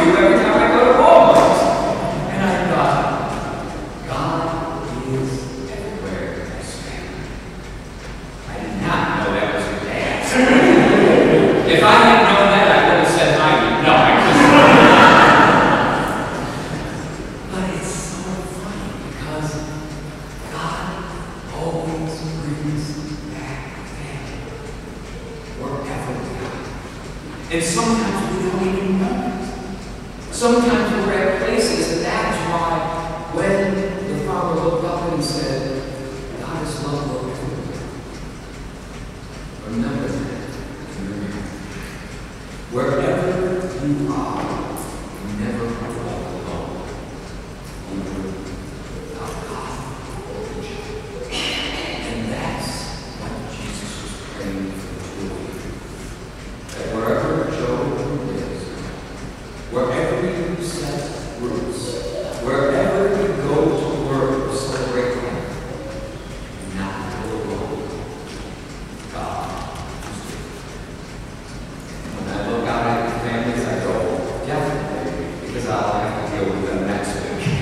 to every time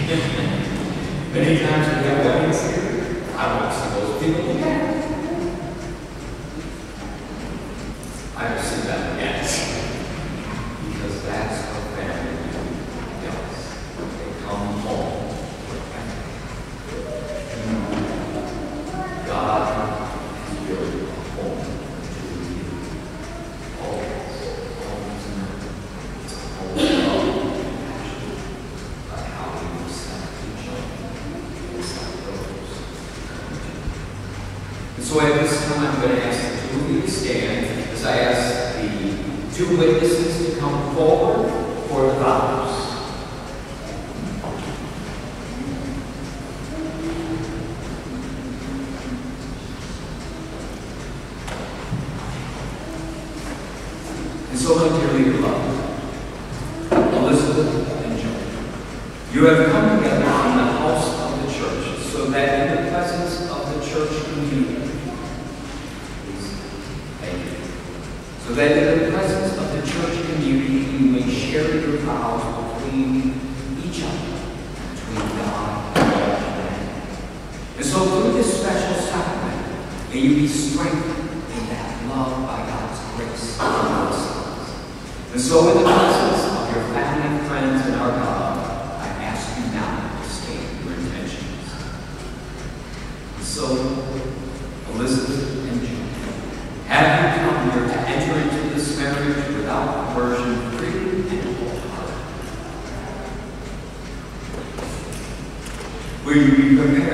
Many times we have so that in the presence of the church community you may share your vows between each other, between God and man. And so through this special sacrament, may you be strengthened in that love by God's grace and. And so in the presence of your family, friends, and our God, I ask you now to state your intentions. So will be connected.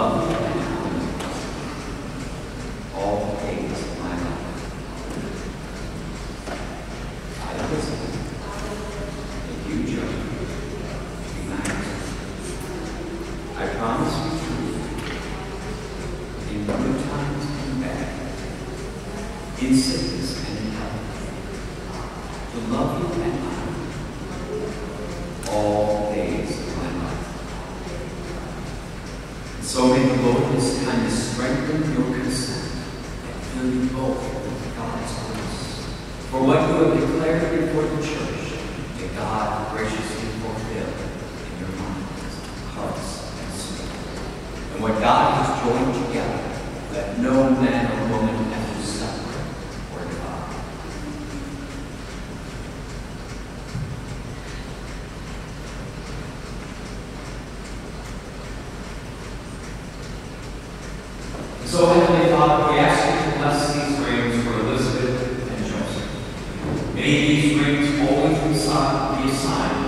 love. These rings always the side.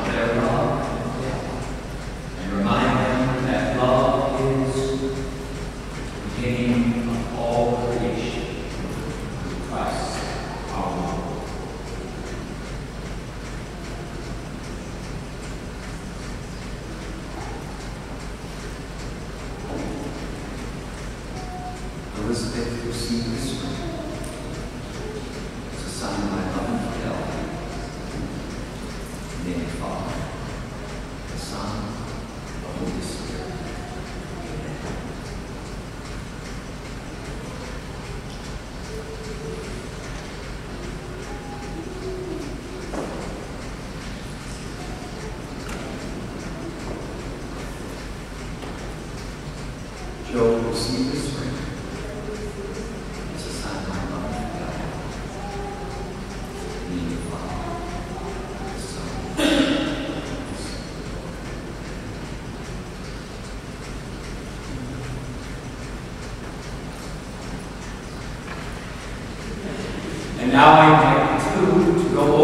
now I have two to go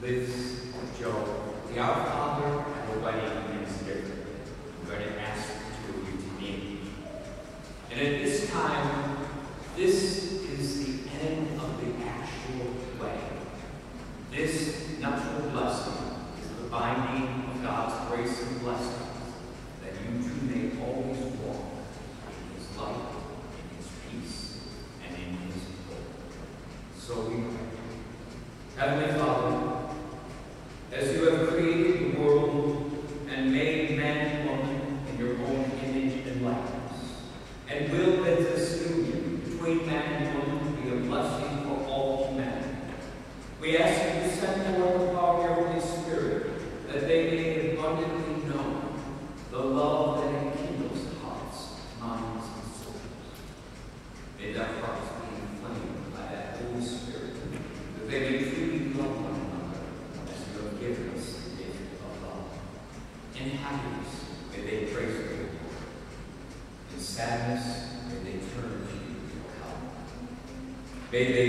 Liz, job. the outcome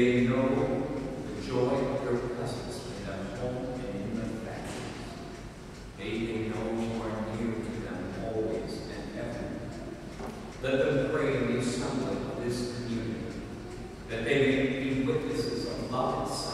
They know the joy of your presence in their home and in their family. May they know you are near to them always and ever. Let them pray in the assembly of this community, that they may be witnesses of love itself.